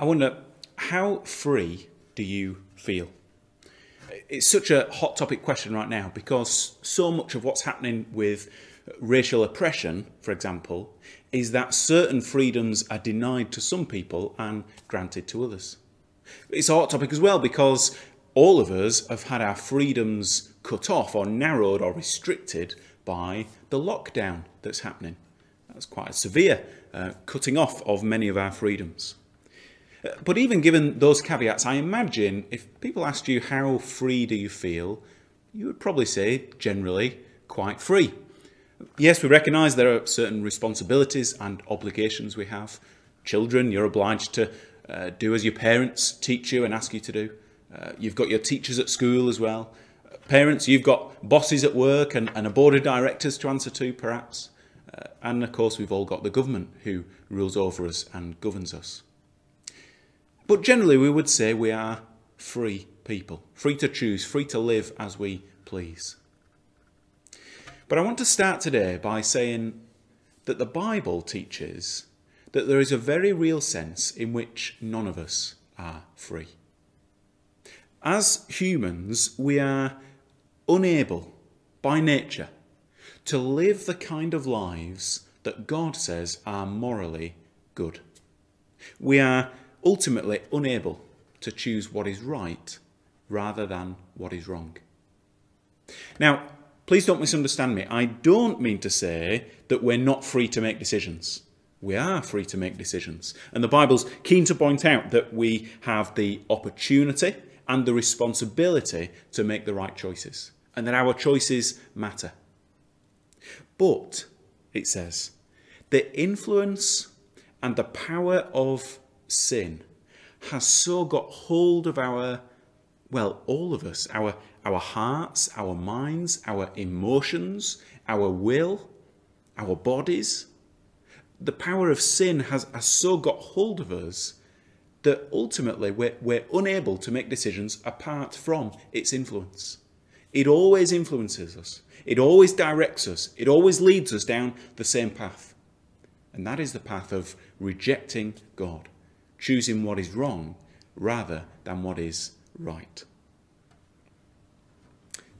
I wonder, how free do you feel? It's such a hot topic question right now because so much of what's happening with racial oppression, for example, is that certain freedoms are denied to some people and granted to others. It's a hot topic as well because all of us have had our freedoms cut off or narrowed or restricted by the lockdown that's happening. That's quite a severe uh, cutting off of many of our freedoms. But even given those caveats, I imagine if people asked you how free do you feel, you would probably say generally quite free. Yes, we recognise there are certain responsibilities and obligations we have. Children, you're obliged to uh, do as your parents teach you and ask you to do. Uh, you've got your teachers at school as well. Parents, you've got bosses at work and, and a board of directors to answer to, perhaps. Uh, and of course, we've all got the government who rules over us and governs us. But generally, we would say we are free people, free to choose, free to live as we please. But I want to start today by saying that the Bible teaches that there is a very real sense in which none of us are free. As humans, we are unable by nature to live the kind of lives that God says are morally good. We are ultimately unable to choose what is right rather than what is wrong. Now, please don't misunderstand me. I don't mean to say that we're not free to make decisions. We are free to make decisions. And the Bible's keen to point out that we have the opportunity and the responsibility to make the right choices, and that our choices matter. But, it says, the influence and the power of sin has so got hold of our, well, all of us, our, our hearts, our minds, our emotions, our will, our bodies. The power of sin has, has so got hold of us that ultimately we're, we're unable to make decisions apart from its influence. It always influences us. It always directs us. It always leads us down the same path. And that is the path of rejecting God choosing what is wrong rather than what is right.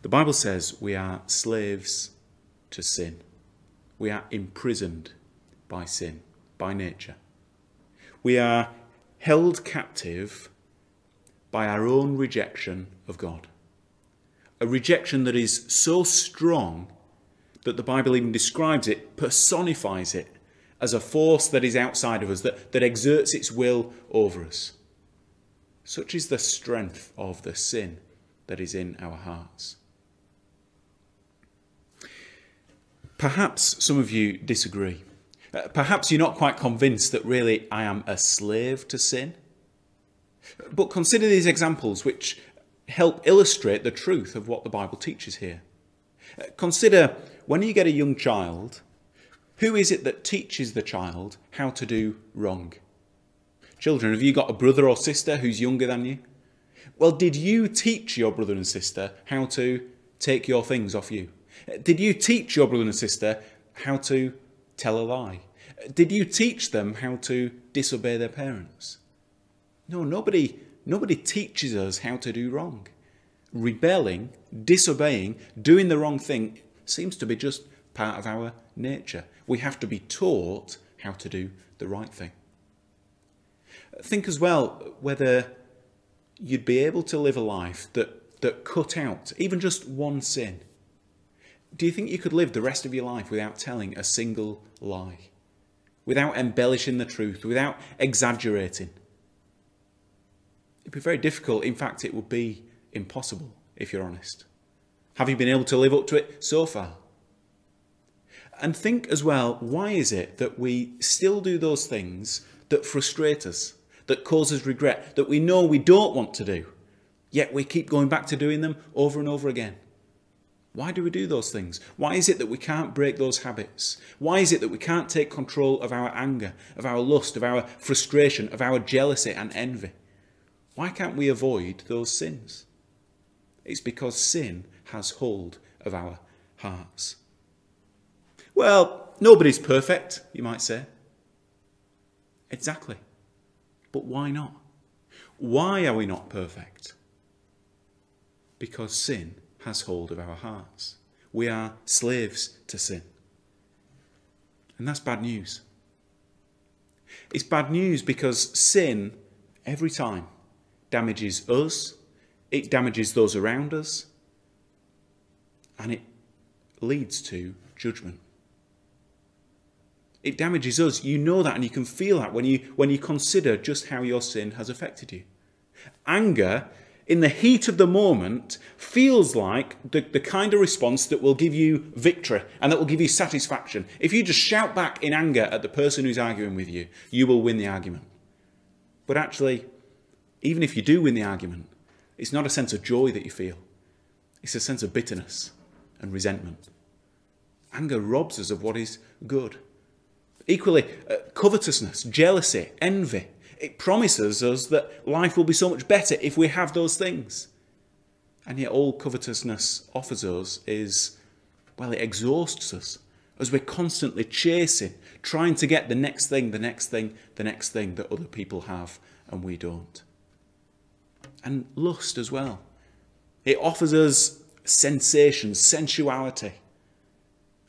The Bible says we are slaves to sin. We are imprisoned by sin, by nature. We are held captive by our own rejection of God. A rejection that is so strong that the Bible even describes it, personifies it as a force that is outside of us, that, that exerts its will over us. Such is the strength of the sin that is in our hearts. Perhaps some of you disagree. Uh, perhaps you're not quite convinced that really I am a slave to sin. But consider these examples which help illustrate the truth of what the Bible teaches here. Uh, consider when you get a young child who is it that teaches the child how to do wrong? Children, have you got a brother or sister who's younger than you? Well, did you teach your brother and sister how to take your things off you? Did you teach your brother and sister how to tell a lie? Did you teach them how to disobey their parents? No, nobody, nobody teaches us how to do wrong. Rebelling, disobeying, doing the wrong thing seems to be just part of our nature. We have to be taught how to do the right thing. Think as well whether you'd be able to live a life that, that cut out even just one sin. Do you think you could live the rest of your life without telling a single lie? Without embellishing the truth, without exaggerating? It'd be very difficult. In fact, it would be impossible if you're honest. Have you been able to live up to it so far? And think as well, why is it that we still do those things that frustrate us, that cause us regret, that we know we don't want to do, yet we keep going back to doing them over and over again? Why do we do those things? Why is it that we can't break those habits? Why is it that we can't take control of our anger, of our lust, of our frustration, of our jealousy and envy? Why can't we avoid those sins? It's because sin has hold of our hearts. Well, nobody's perfect, you might say. Exactly. But why not? Why are we not perfect? Because sin has hold of our hearts. We are slaves to sin. And that's bad news. It's bad news because sin, every time, damages us, it damages those around us, and it leads to judgment. It damages us. You know that and you can feel that when you, when you consider just how your sin has affected you. Anger, in the heat of the moment, feels like the, the kind of response that will give you victory and that will give you satisfaction. If you just shout back in anger at the person who's arguing with you, you will win the argument. But actually, even if you do win the argument, it's not a sense of joy that you feel, it's a sense of bitterness and resentment. Anger robs us of what is good. Equally, uh, covetousness, jealousy, envy. It promises us that life will be so much better if we have those things. And yet, all covetousness offers us is, well, it exhausts us as we're constantly chasing, trying to get the next thing, the next thing, the next thing that other people have and we don't. And lust as well. It offers us sensation, sensuality.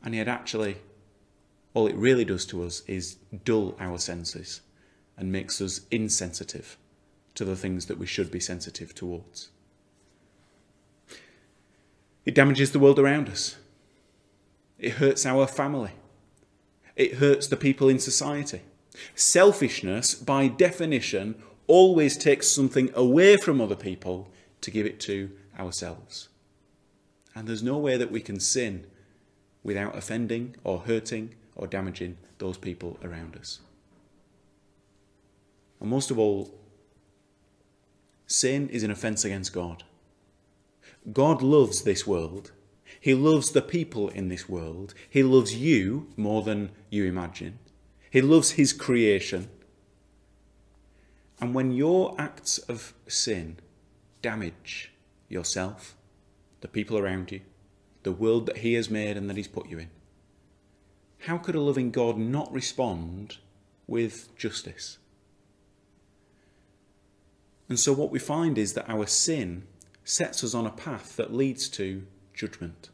And yet, actually, all it really does to us is dull our senses and makes us insensitive to the things that we should be sensitive towards. It damages the world around us. It hurts our family. It hurts the people in society. Selfishness, by definition, always takes something away from other people to give it to ourselves. And there's no way that we can sin without offending or hurting or damaging those people around us. And most of all, sin is an offence against God. God loves this world. He loves the people in this world. He loves you more than you imagine. He loves his creation. And when your acts of sin damage yourself, the people around you, the world that he has made and that he's put you in, how could a loving God not respond with justice? And so, what we find is that our sin sets us on a path that leads to judgment.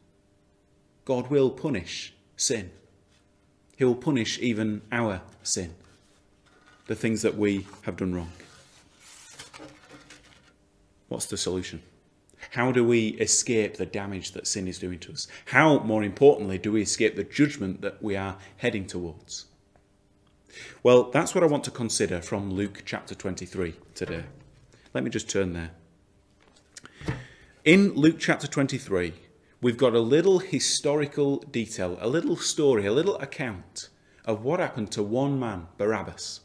God will punish sin, He will punish even our sin, the things that we have done wrong. What's the solution? How do we escape the damage that sin is doing to us? How, more importantly, do we escape the judgment that we are heading towards? Well, that's what I want to consider from Luke chapter 23 today. Let me just turn there. In Luke chapter 23, we've got a little historical detail, a little story, a little account of what happened to one man, Barabbas.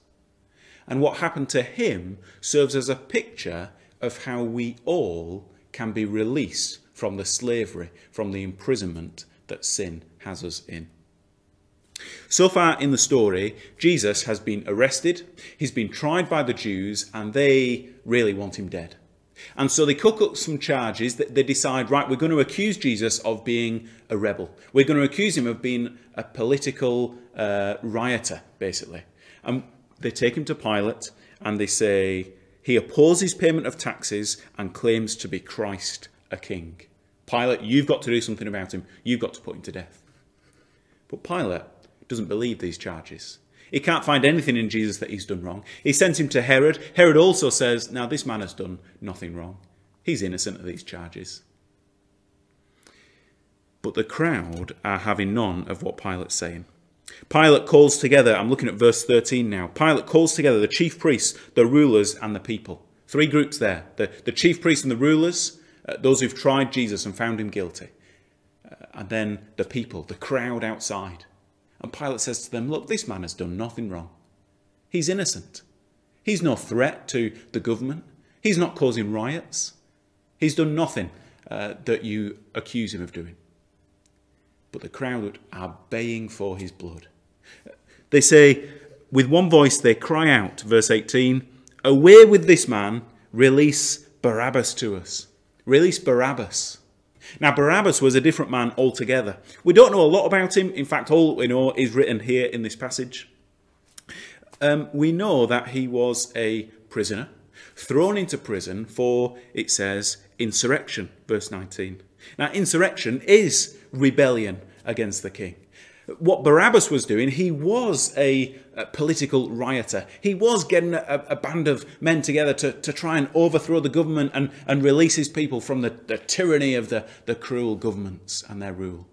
And what happened to him serves as a picture of how we all can be released from the slavery, from the imprisonment that sin has us in. So far in the story, Jesus has been arrested, he's been tried by the Jews, and they really want him dead. And so they cook up some charges that they decide, right, we're going to accuse Jesus of being a rebel. We're going to accuse him of being a political uh, rioter, basically. And they take him to Pilate and they say, he opposes payment of taxes and claims to be Christ a king. Pilate, you've got to do something about him. You've got to put him to death. But Pilate doesn't believe these charges. He can't find anything in Jesus that he's done wrong. He sends him to Herod. Herod also says, Now, this man has done nothing wrong. He's innocent of these charges. But the crowd are having none of what Pilate's saying. Pilate calls together, I'm looking at verse 13 now. Pilate calls together the chief priests, the rulers, and the people. Three groups there the, the chief priests and the rulers, uh, those who've tried Jesus and found him guilty, uh, and then the people, the crowd outside. And Pilate says to them, Look, this man has done nothing wrong. He's innocent. He's no threat to the government. He's not causing riots. He's done nothing uh, that you accuse him of doing but the crowd are baying for his blood. They say, with one voice, they cry out, verse 18, Away with this man, release Barabbas to us. Release Barabbas. Now, Barabbas was a different man altogether. We don't know a lot about him. In fact, all we know is written here in this passage. Um, we know that he was a prisoner, thrown into prison for, it says, insurrection, verse 19. Now, insurrection is rebellion against the king. What Barabbas was doing, he was a, a political rioter. He was getting a, a, band of men together to, to try and overthrow the government and, and release his people from the, the tyranny of the, the cruel governments and their rule.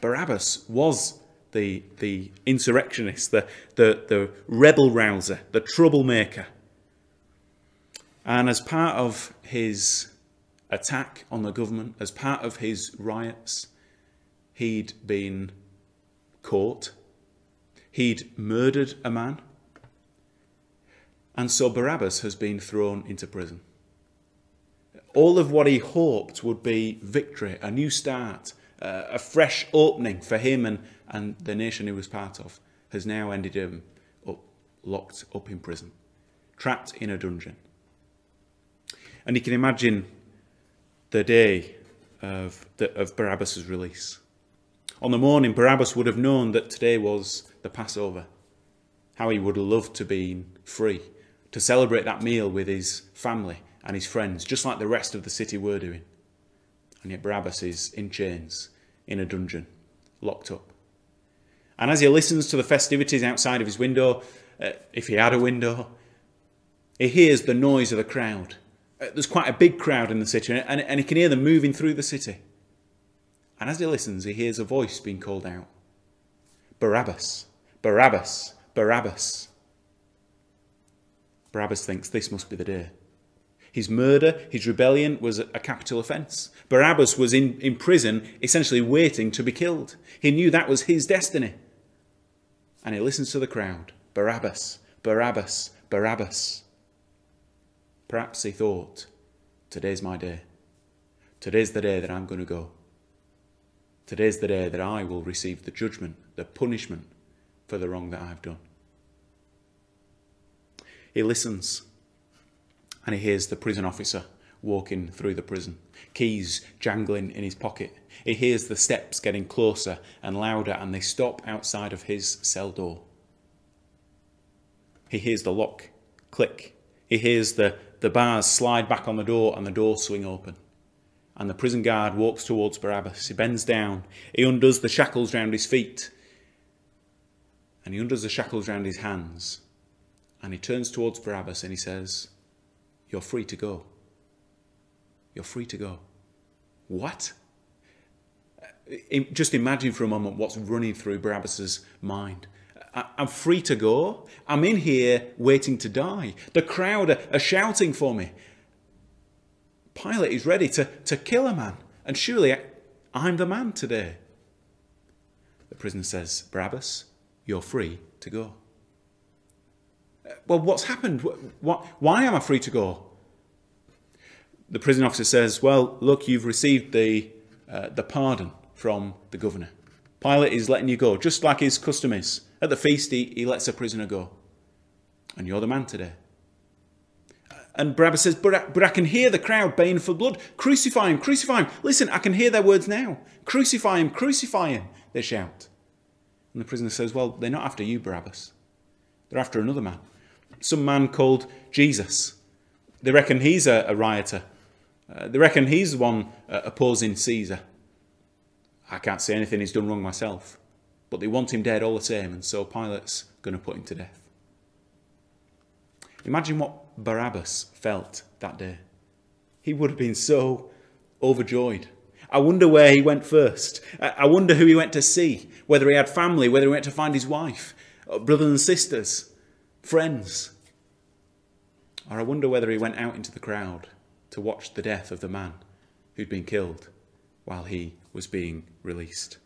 Barabbas was the, the insurrectionist, the, the, the rebel rouser, the troublemaker. And as part of his attack on the government, as part of his riots, he'd been caught, he'd murdered a man, and so Barabbas has been thrown into prison. All of what he hoped would be victory, a new start, uh, a fresh opening for him and, and the nation he was part of, has now ended him up, locked up in prison, trapped in a dungeon. And you can imagine the day of, the, of Barabbas' release. On the morning, Barabbas would have known that today was the Passover. How he would have loved to be free, to celebrate that meal with his family and his friends, just like the rest of the city were doing. And yet Barabbas is in chains, in a dungeon, locked up. And as he listens to the festivities outside of his window, uh, if he had a window, he hears the noise of the crowd. Uh, there's quite a big crowd in the city, and, and he can hear them moving through the city. And as he listens, he hears a voice being called out Barabbas, Barabbas, Barabbas. Barabbas thinks this must be the day. His murder, his rebellion was a capital offence. Barabbas was in, in prison, essentially waiting to be killed. He knew that was his destiny. And he listens to the crowd Barabbas, Barabbas, Barabbas. Perhaps he thought, today's my day. Today's the day that I'm going to go. Today's the day that I will receive the judgment, the punishment for the wrong that I've done. He listens and he hears the prison officer walking through the prison, keys jangling in his pocket. He hears the steps getting closer and louder, and they stop outside of his cell door. He hears the lock click. He hears the, the bars slide back on the door and the door swing open and the prison guard walks towards Barabbas. He bends down, he undoes the shackles round his feet, and he undoes the shackles round his hands, and he turns towards Barabbas and he says, You're free to go. You're free to go. What? Uh, just imagine for a moment what's running through Barabbas's mind. I'm free to go. I'm in here waiting to die. The crowd are, shouting for me. Pilate is ready to, to kill a man, and surely I'm the man today. The prisoner says, Barabbas, you're free to go. Well, what's happened? What, why am I free to go? The prison officer says, Well, look, you've received the, uh, the pardon from the governor. Pilate is letting you go, just like his custom is. At the feast, he, he lets a prisoner go. And you're the man today. And Barabbas says, but I, but I can hear the crowd baying for blood. Crucify him, crucify him. Listen, I can hear their words now. Crucify him, crucify him, they shout. And the prisoner says, Well, they're not after you, Barabbas. They're after another man. Some man called Jesus. They reckon he's a, a rioter. Uh, they reckon he's the one uh, opposing Caesar. I can't say anything he's done wrong myself. But they want him dead all the same, and so Pilate's going to put him to death. Imagine what Barabbas felt that day. He would have been so overjoyed. I wonder where he went first. I wonder who he went to see, whether he had family, whether he went to find his wife, uh, brothers and sisters, friends. Or I wonder whether he went out into the crowd to watch the death of the man who'd been killed while he was being released.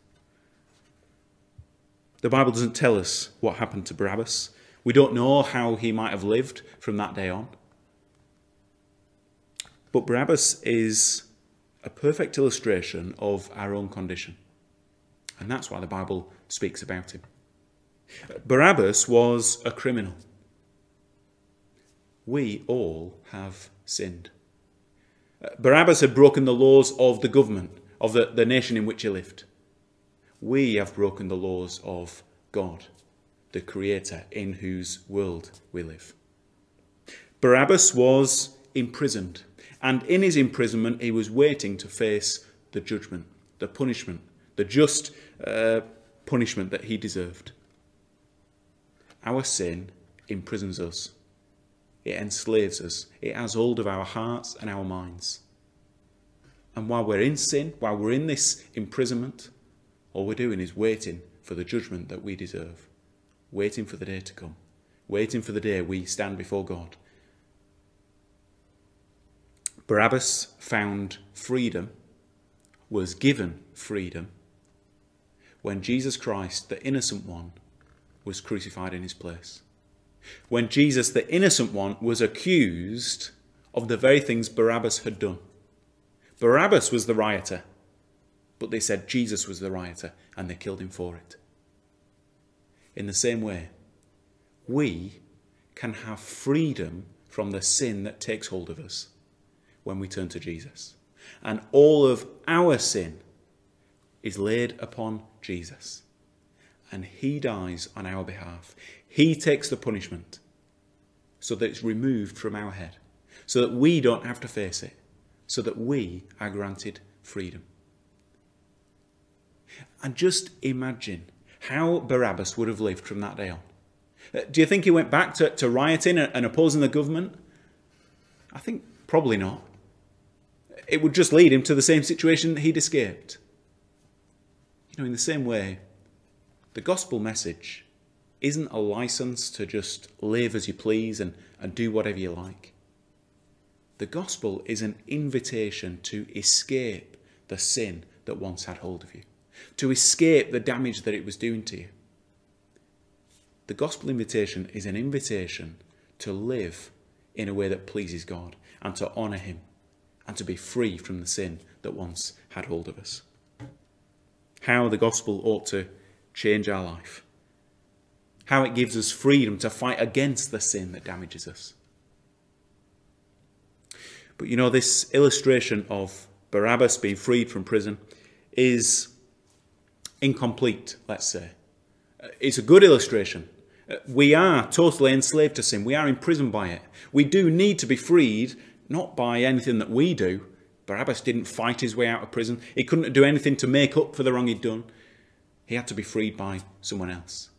The Bible doesn't tell us what happened to Barabbas. We don't know how he might have lived from that day on. But Barabbas is a perfect illustration of our own condition. And that's why the Bible speaks about him. Barabbas was a criminal. We all have sinned. Barabbas had broken the laws of the government, of the, the nation in which he lived. We have broken the laws of God the Creator in whose world we live. Barabbas was imprisoned, and in his imprisonment, he was waiting to face the judgment, the punishment, the just uh, punishment that he deserved. Our sin imprisons us, it enslaves us, it has hold of our hearts and our minds. And while we're in sin, while we're in this imprisonment, all we're doing is waiting for the judgment that we deserve, waiting for the day to come, waiting for the day we stand before God. Barabbas found freedom, was given freedom, when Jesus Christ, the innocent one, was crucified in his place. When Jesus, the innocent one, was accused of the very things Barabbas had done. Barabbas was the rioter, but they said Jesus was the rioter and they killed him for it. In the same way, we can have freedom from the sin that takes hold of us when we turn to Jesus. And all of our sin is laid upon Jesus. And he dies on our behalf. He takes the punishment so that it's removed from our head, so that we don't have to face it, so that we are granted freedom. And just imagine how Barabbas would have lived from that day on. Uh, do you think he went back to, to rioting and opposing the government? I think probably not. It would just lead him to the same situation that he'd escaped. You know, in the same way, the gospel message isn't a license to just live as you please and, and do whatever you like. The gospel is an invitation to escape the sin that once had hold of you, to escape the damage that it was doing to you. The gospel invitation is an invitation to live in a way that pleases God and to honour Him and to be free from the sin that once had hold of us. How the gospel ought to change our life. How it gives us freedom to fight against the sin that damages us. But you know, this illustration of Barabbas being freed from prison is incomplete, let's say. Uh, it's a good illustration. Uh, we are totally enslaved to sin. We are imprisoned by it. We do need to be freed not by anything that we do. Barabbas didn't fight his way out of prison. He couldn't do anything to make up for the wrong he'd done. He had to be freed by someone else.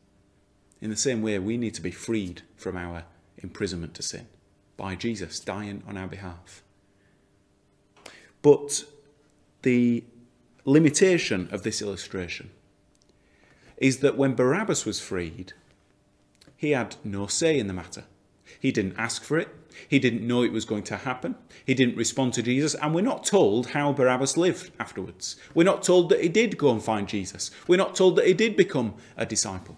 In the same way, we need to be freed from our imprisonment to sin by Jesus dying on our behalf. But the limitation of this illustration is that when Barabbas was freed, he had no say in the matter. He didn't ask for it. He didn't know it was going to happen. He didn't respond to Jesus. And we're not told how Barabbas lived afterwards. We're not told that he did go and find Jesus. We're not told that he did become a disciple.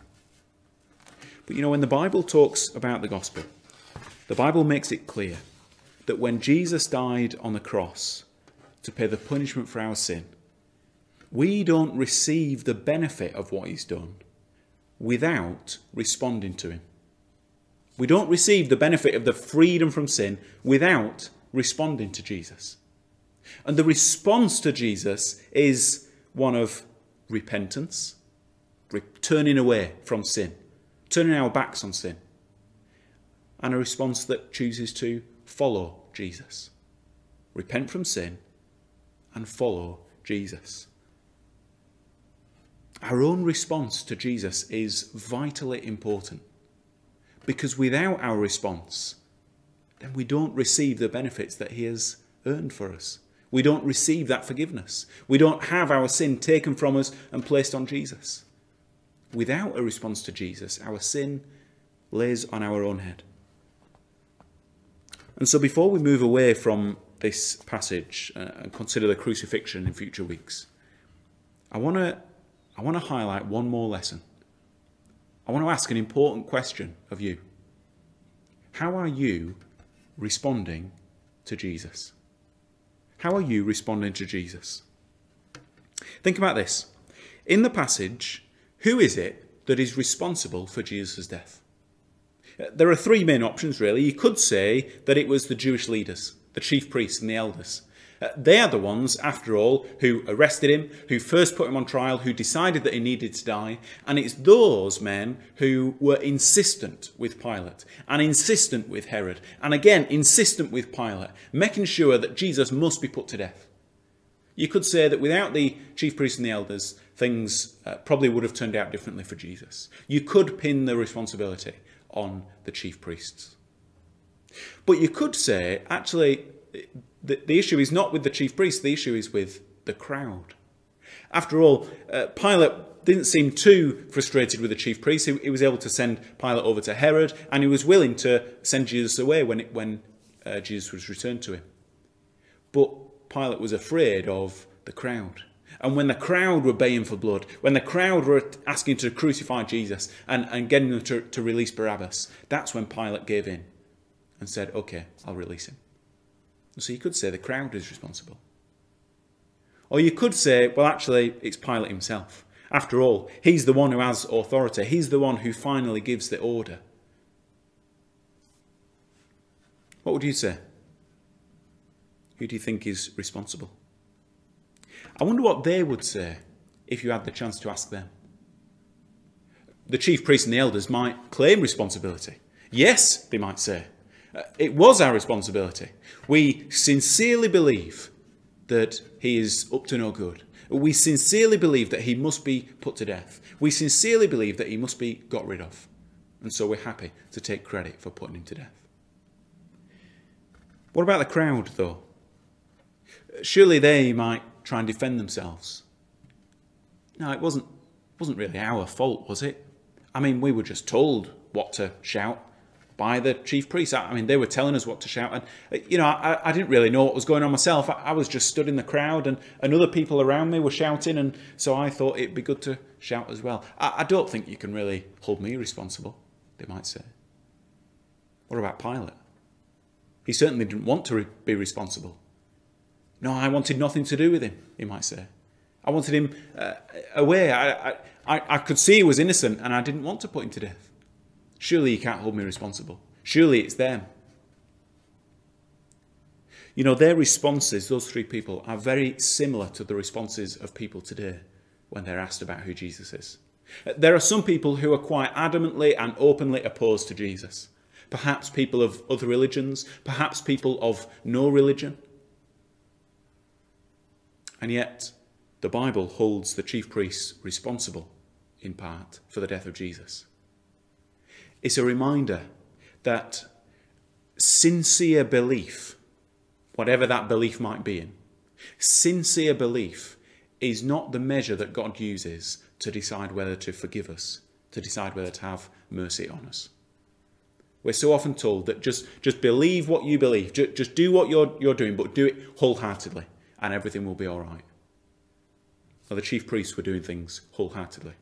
But you know, when the Bible talks about the gospel, the Bible makes it clear that when Jesus died on the cross to pay the punishment for our sin, we don't receive the benefit of what he's done without responding to him. We don't receive the benefit of the freedom from sin without responding to Jesus. And the response to Jesus is one of repentance, turning away from sin, turning our backs on sin, and a response that chooses to follow Jesus. Repent from sin and follow Jesus. Our own response to Jesus is vitally important. Because without our response, then we don't receive the benefits that He has earned for us. We don't receive that forgiveness. We don't have our sin taken from us and placed on Jesus. Without a response to Jesus, our sin lays on our own head. And so, before we move away from this passage uh, and consider the crucifixion in future weeks, I want to I want to highlight one more lesson I want to ask an important question of you. How are you responding to Jesus? How are you responding to Jesus? Think about this. In the passage, who is it that is responsible for Jesus' death? There are three main options, really. You could say that it was the Jewish leaders, the chief priests and the elders. Uh, they are the ones, after all, who arrested him, who first put him on trial, who decided that he needed to die. And it's those men who were insistent with Pilate and insistent with Herod, and again, insistent with Pilate, making sure that Jesus must be put to death. You could say that without the chief priests and the elders, things uh, probably would have turned out differently for Jesus. You could pin the responsibility on the chief priests. But you could say, actually, the, the issue is not with the chief priests, the issue is with the crowd. After all, uh, Pilate didn't seem too frustrated with the chief priests. He, he, was able to send Pilate over to Herod, and he was willing to send Jesus away when, it, when uh, Jesus was returned to him. But Pilate was afraid of the crowd. And when the crowd were baying for blood, when the crowd were asking to crucify Jesus and, and getting them to, to release Barabbas, that's when Pilate gave in and said, okay, I'll release him. So you could say the crowd is responsible. Or you could say, well, actually, it's Pilate himself. After all, he's the one who has authority. He's the one who finally gives the order. What would you say? Who do you think is responsible? I wonder what they would say if you had the chance to ask them. The chief priests and the elders might claim responsibility. Yes, they might say. Uh, it was our responsibility. We sincerely believe that he is up to no good. We sincerely believe that he must be put to death. We sincerely believe that he must be got rid of. And so we're happy to take credit for putting him to death. What about the crowd, though? Surely they might try and defend themselves. No, it wasn't, wasn't really our fault, was it? I mean, we were just told what to shout by the chief priest. I mean, they were telling us what to shout. And, uh, you know, I, I didn't really know what was going on myself. I, I, was just stood in the crowd and, and other people around me were shouting. And so I thought it'd be good to shout as well. I, I don't think you can really hold me responsible, they might say. What about Pilate? He certainly didn't want to re be responsible. No, I wanted nothing to do with him, he might say. I wanted him uh, away. I, I, I could see he was innocent and I didn't want to put him to death. Surely you can't hold me responsible. Surely it's them. You know, their responses, those three people, are very similar to the responses of people today when they're asked about who Jesus is. There are some people who are quite adamantly and openly opposed to Jesus. Perhaps people of other religions, perhaps people of no religion. And yet, the Bible holds the chief priests responsible, in part, for the death of Jesus. It's a reminder that sincere belief, whatever that belief might be in, sincere belief is not the measure that God uses to decide whether to forgive us, to decide whether to have mercy on us. We're so often told that just, just believe what you believe, just, just do what you're, you're doing, but do it wholeheartedly and everything will be all right. Well, the chief priests were doing things wholeheartedly,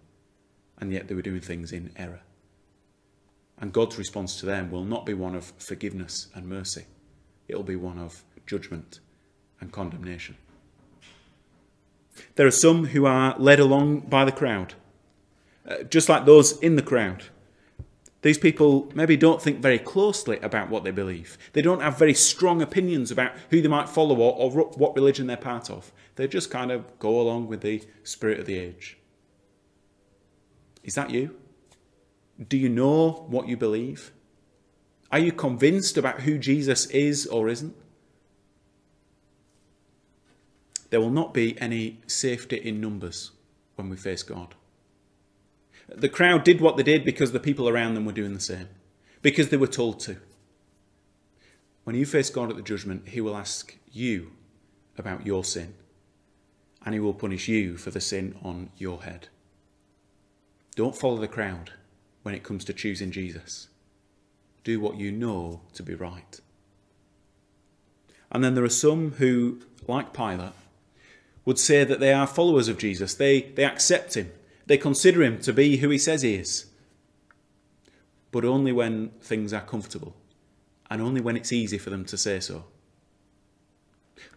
and yet they were doing things in error. And God's response to them will not be one of forgiveness and mercy, it will be one of judgment and condemnation. There are some who are led along by the crowd, uh, just like those in the crowd. These people maybe don't think very closely about what they believe. They don't have very strong opinions about who they might follow or, or what religion they're part of. They just kind of go along with the spirit of the age. Is that you? Do you know what you believe? Are you convinced about who Jesus is or isn't? There will not be any safety in numbers when we face God. The crowd did what they did because the people around them were doing the same, because they were told to. When you face God at the judgment, He will ask you about your sin, and He will punish you for the sin on your head. Don't follow the crowd when it comes to choosing Jesus. Do what you know to be right. And then there are some who, like Pilate, would say that they are followers of Jesus. They, they accept him. They consider him to be who he says he is. But only when things are comfortable and only when it's easy for them to say so.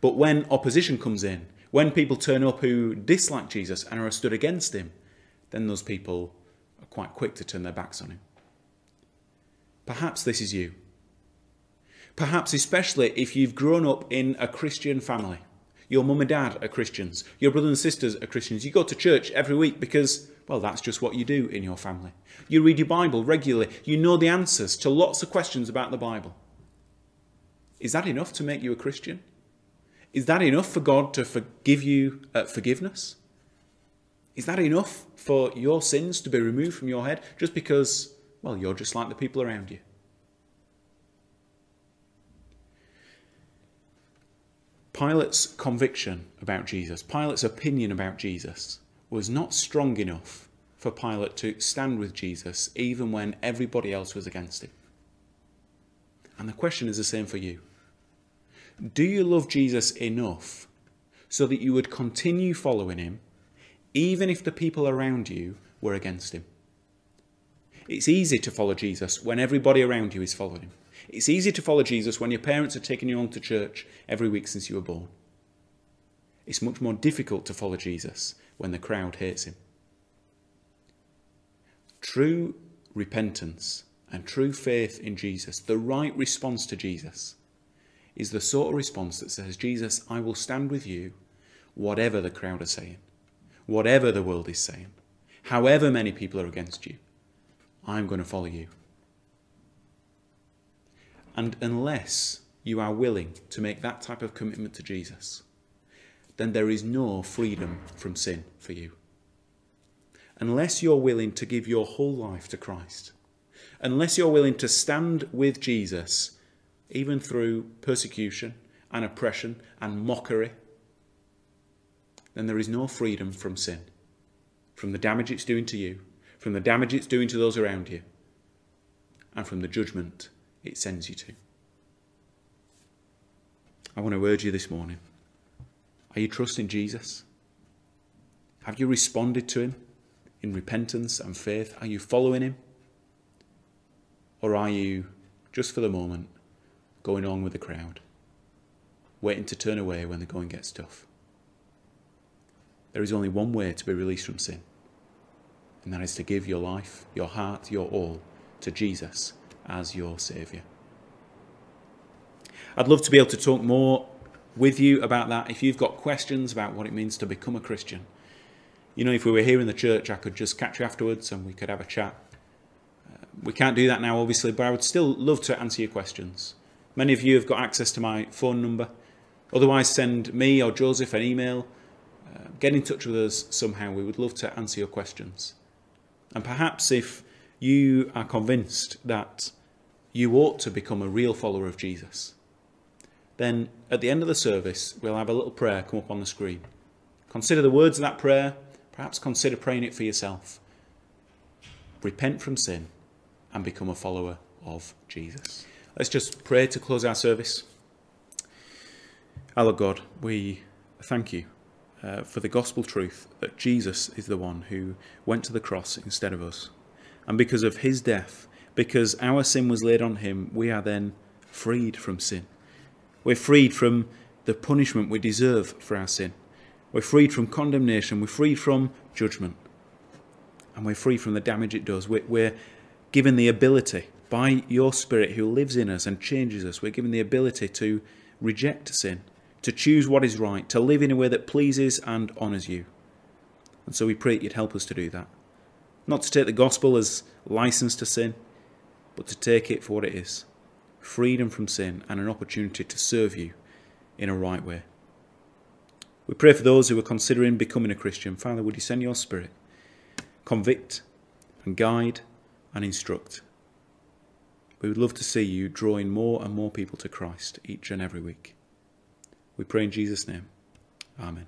But when opposition comes in, when people turn up who dislike Jesus and are stood against him, then those people are quite quick to turn their backs on him. Perhaps this is you. Perhaps especially if you've grown up in a Christian family Your mum and dad are Christians. Your brothers and sisters are Christians. You go to church every week because, well, that's just what you do in your family. You read your Bible regularly. You know the answers to lots of questions about the Bible. Is that enough to make you a Christian? Is that enough for God to forgive you uh, forgiveness? Is that enough for your sins to be removed from your head just because, well, you're just like the people around you? Pilate's conviction about Jesus, Pilate's opinion about Jesus, was not strong enough for Pilate to stand with Jesus even when everybody else was against him. And the question is the same for you. Do you love Jesus enough so that you would continue following him even if the people around you were against him? It's easy to follow Jesus when everybody around you is following him. It's easy to follow Jesus when your parents are taking you along to church every week since you were born. It's much more difficult to follow Jesus when the crowd hates him. True repentance and true faith in Jesus, the right response to Jesus, is the sort of response that says, Jesus, I will stand with you, whatever the crowd are saying, whatever the world is saying, however many people are against you, I'm going to follow you. And unless you are willing to make that type of commitment to Jesus, then there is no freedom from sin for you. Unless you're willing to give your whole life to Christ, unless you're willing to stand with Jesus, even through persecution and oppression and mockery, then there is no freedom from sin, from the damage it's doing to you, from the damage it's doing to those around you, and from the judgment it sends you to. I want to urge you this morning. Are you trusting Jesus? Have you responded to him in repentance and faith? Are you following him? Or are you, just for the moment, going along with the crowd, waiting to turn away when the going gets tough? There is only one way to be released from sin, and that is to give your life, your heart, your all to Jesus as your Saviour. I'd love to be able to talk more with you about that. If you've got questions about what it means to become a Christian, you know, if we were here in the church, I could just catch you afterwards and we could have a chat. Uh, we can't do that now, obviously, but I would still love to answer your questions. Many of you have got access to my phone number. Otherwise, send me or Joseph an email. Uh, get in touch with us somehow. We would love to answer your questions. And perhaps if you are convinced that you ought to become a real follower of Jesus, then at the end of the service, we'll have a little prayer come up on the screen. Consider the words of that prayer, perhaps consider praying it for yourself. Repent from sin and become a follower of Jesus. Let's just pray to close our service. Our Lord God, we thank you uh, for the gospel truth that Jesus is the one who went to the cross instead of us. And because of his death, because our sin was laid on him, we are then freed from sin. We're freed from the punishment we deserve for our sin. We're freed from condemnation. We're freed from judgment. And we're free from the damage it does. We're given the ability by your Spirit who lives in us and changes us. We're given the ability to reject sin, to choose what is right, to live in a way that pleases and honours you. And so we pray that you'd help us to do that. Not to take the gospel as license to sin, but to take it for what it is freedom from sin and an opportunity to serve you in a right way. We pray for those who are considering becoming a Christian. Father, would you send your Spirit, convict and guide and instruct? We would love to see you drawing more and more people to Christ each and every week. We pray in Jesus' name. Amen.